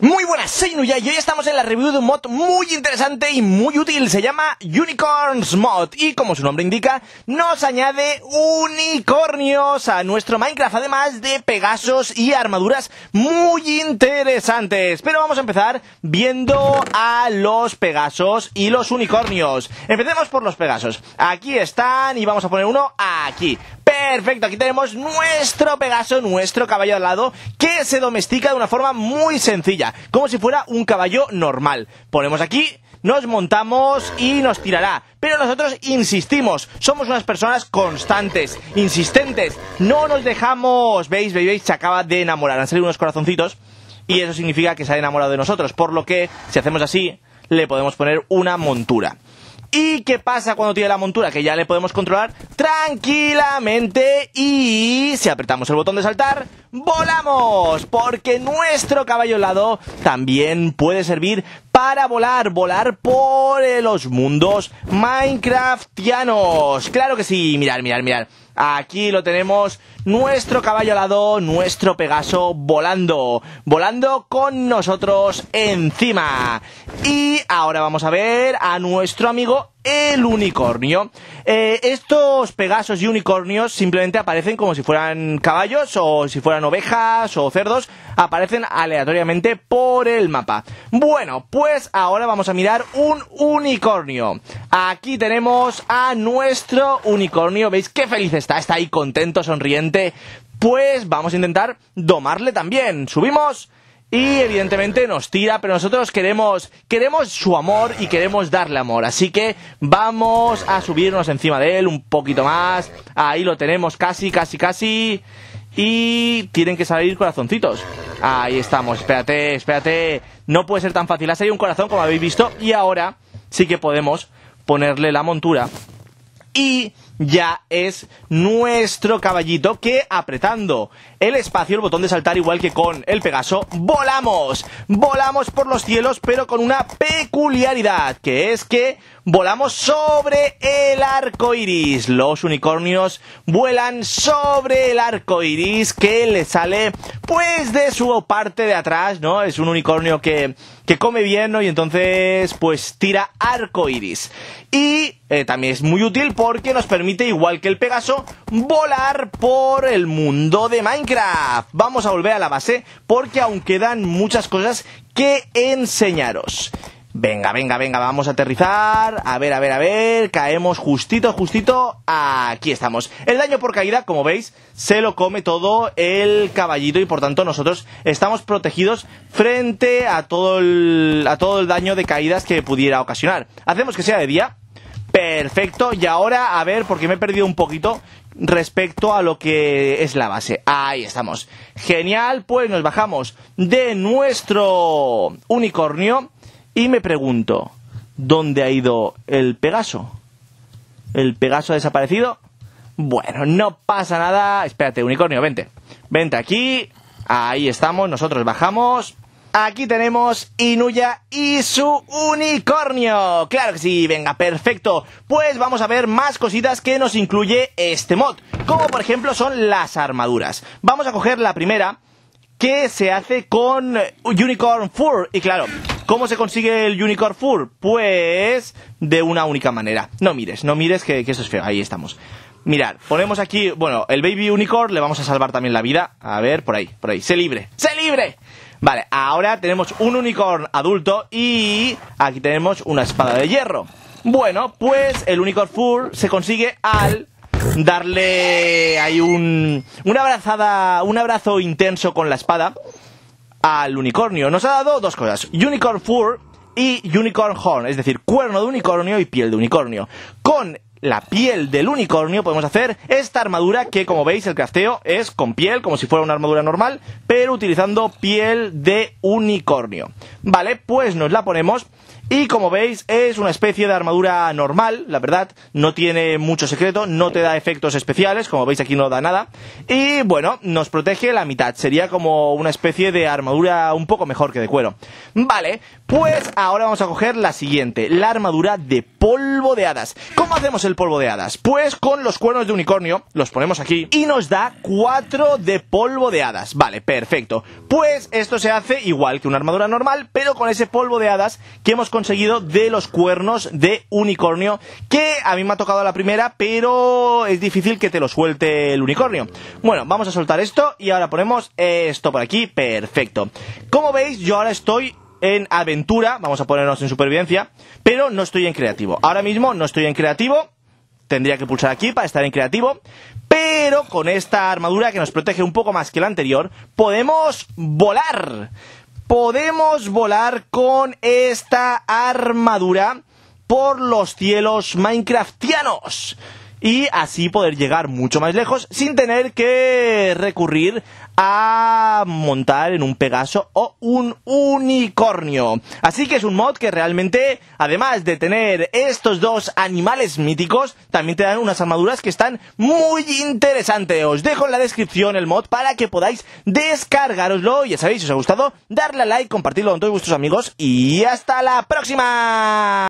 Muy buenas, soy Nuya y hoy estamos en la review de un mod muy interesante y muy útil. Se llama Unicorns Mod y como su nombre indica, nos añade unicornios a nuestro Minecraft, además de pegasos y armaduras muy interesantes. Pero vamos a empezar viendo a los pegasos y los unicornios. Empecemos por los pegasos. Aquí están y vamos a poner uno aquí. Perfecto, aquí tenemos nuestro Pegaso, nuestro caballo al lado, que se domestica de una forma muy sencilla, como si fuera un caballo normal. Ponemos aquí, nos montamos y nos tirará. Pero nosotros insistimos, somos unas personas constantes, insistentes, no nos dejamos, veis, veis, se acaba de enamorar, han salido unos corazoncitos y eso significa que se ha enamorado de nosotros, por lo que si hacemos así, le podemos poner una montura. ¿Y qué pasa cuando tiene la montura? Que ya le podemos controlar tranquilamente y si apretamos el botón de saltar, volamos, porque nuestro caballo helado también puede servir para volar, volar por los mundos Minecraftianos. Claro que sí, mirar, mirar, mirar. Aquí lo tenemos, nuestro caballo alado, nuestro Pegaso volando, volando con nosotros encima. Y ahora vamos a ver a nuestro amigo el unicornio. Eh, estos Pegasos y unicornios simplemente aparecen como si fueran caballos o si fueran ovejas o cerdos, aparecen aleatoriamente por el mapa. Bueno, pues ahora vamos a mirar un unicornio. Aquí tenemos a nuestro unicornio, ¿veis qué feliz está? Está ahí contento, sonriente. Pues vamos a intentar domarle también. Subimos y evidentemente nos tira, pero nosotros queremos, queremos su amor y queremos darle amor. Así que vamos a subirnos encima de él un poquito más. Ahí lo tenemos casi, casi, casi. Y tienen que salir corazoncitos. Ahí estamos, espérate, espérate. No puede ser tan fácil. Ha salido un corazón como habéis visto. Y ahora sí que podemos ponerle la montura. Y ya es nuestro caballito que apretando el espacio, el botón de saltar igual que con el Pegaso, volamos, volamos por los cielos pero con una peculiaridad que es que volamos sobre el arco iris. Los unicornios vuelan sobre el arco iris que le sale pues de su parte de atrás, ¿no? Es un unicornio que, que come bien, ¿no? Y entonces pues tira arco iris. Y eh, también es muy útil porque nos permite, igual que el Pegaso, volar por el mundo de Minecraft. Vamos a volver a la base porque aún quedan muchas cosas que enseñaros. Venga, venga, venga, vamos a aterrizar. A ver, a ver, a ver. Caemos justito, justito. Aquí estamos. El daño por caída, como veis, se lo come todo el caballito y por tanto nosotros estamos protegidos frente a todo el, a todo el daño de caídas que pudiera ocasionar. Hacemos que sea de día. Perfecto. Y ahora, a ver, porque me he perdido un poquito respecto a lo que es la base. Ahí estamos. Genial, pues nos bajamos de nuestro unicornio y me pregunto, ¿dónde ha ido el Pegaso? ¿El Pegaso ha desaparecido? Bueno, no pasa nada. Espérate, unicornio, vente. Vente aquí. Ahí estamos, nosotros bajamos. Aquí tenemos Inuya y su unicornio. Claro que sí, venga, perfecto. Pues vamos a ver más cositas que nos incluye este mod. Como por ejemplo son las armaduras. Vamos a coger la primera que se hace con Unicorn Fur. Y claro, ¿cómo se consigue el Unicorn Fur? Pues de una única manera. No mires, no mires que, eso es feo. Ahí estamos. Mirad, ponemos aquí, bueno, el Baby Unicorn le vamos a salvar también la vida. A ver, por ahí, por ahí. ¡Sé libre! ¡Sé libre! Vale, ahora tenemos un unicorn adulto y aquí tenemos una espada de hierro. Bueno, pues el unicorn fur se consigue al darle ahí un una abrazada, un abrazo intenso con la espada al unicornio. Nos ha dado dos cosas, unicorn fur y unicorn horn, es decir, cuerno de unicornio y piel de unicornio. Con la piel del unicornio podemos hacer esta armadura que como veis el crafteo es con piel como si fuera una armadura normal pero utilizando piel de unicornio. Vale pues nos la ponemos Y como veis, es una especie de armadura normal, la verdad, no tiene mucho secreto, no te da efectos especiales, como veis aquí no da nada. Y bueno, nos protege la mitad, sería como una especie de armadura un poco mejor que de cuero. Vale, pues ahora vamos a coger la siguiente, la armadura de polvo de hadas. ¿Cómo hacemos el polvo de hadas? Pues con los cuernos de unicornio, los ponemos aquí, y nos da 4 de polvo de hadas. Vale, perfecto. Pues esto se hace igual que una armadura normal, pero con ese polvo de hadas que hemos conseguido de los cuernos de unicornio, que a mí me ha tocado la primera, pero es difícil que te lo suelte el unicornio. Bueno, vamos a soltar esto y ahora ponemos esto por aquí, perfecto. Como veis, yo ahora estoy en aventura, vamos a ponernos en supervivencia, pero no estoy en creativo. Ahora mismo no estoy en creativo, tendría que pulsar aquí para estar en creativo, pero con esta armadura que nos protege un poco más que la anterior, podemos volar podemos volar con esta armadura por los cielos minecraftianos y así poder llegar mucho más lejos sin tener que recurrir a montar en un Pegaso o un unicornio. Así que es un mod que realmente, además de tener estos dos animales míticos, también te dan unas armaduras que están muy interesantes. Os dejo en la descripción el mod para que podáis descargaroslo. Ya sabéis, si os ha gustado, darle a like, compartirlo con todos vuestros amigos y hasta la próxima.